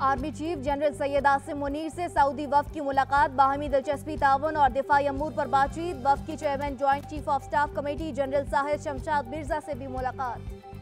Army chief general Syed Asim Munir से Saudi Waqf की मुलाकात, बाहमी दिलचस्पी तावन और दिफाई अमूर पर बातचीत। वफ की chairman, joint chief of staff committee general Sahir Shamshad Mirza से भी मुलाकात।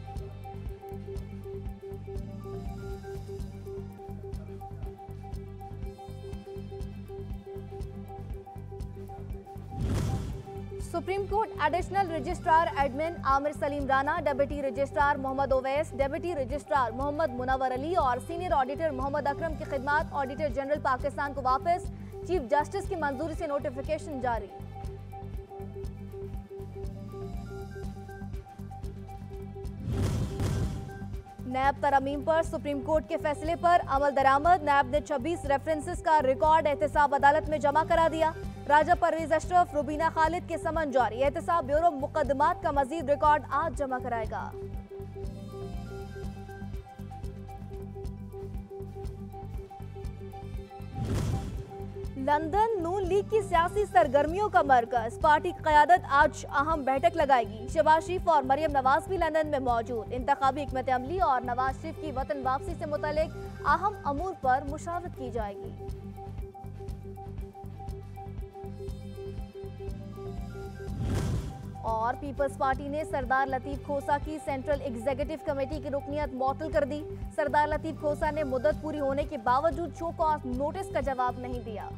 Supreme court additional registrar admin Amir Salim Rana deputy registrar Mohammad Owais, deputy registrar Mohammad Munawar Ali और सीनियर ऑडिटर मोहम्मद अकरम की खिदमत। ऑडिटर जनरल पाकिस्तान को वापस, chief justice की मंजूरी से नोटिफिकेशन जारी। नैब तरमीम पर सुप्रीम कोर्ट के फैसले पर अमल दरामद। नैब ने 26 रेफरेंसेस का रिकॉर्ड एहतसाब अदालत में जमा करा दिया। राजा परवेज अशरफ, रुबीना खालिद के समन जारी। एहतसाब ब्यूरो मुकदमात का मजीद रिकॉर्ड आज जमा कराएगा। लंदन, नून लीग की सियासी सरगर्मियों का मरकज। पार्टी की क्यादत आज अहम बैठक लगाएगी। शबाज शरीफ और मरियम नवाज़ भी लंदन में मौजूद। इंतबी हमत अमली और नवाज़ शरीफ की वतन वापसी से मुतलिक अहम अमूर पर मुशावरत की जाएगी। और पीपल्स पार्टी ने सरदार लतीफ खोसा की सेंट्रल एग्जीक्यूटिव कमेटी की रुकनीत मौतल कर दी। सरदार लतीफ खोसा ने मुदत पूरी होने के बावजूद शो कॉज नोटिस का जवाब नहीं दिया।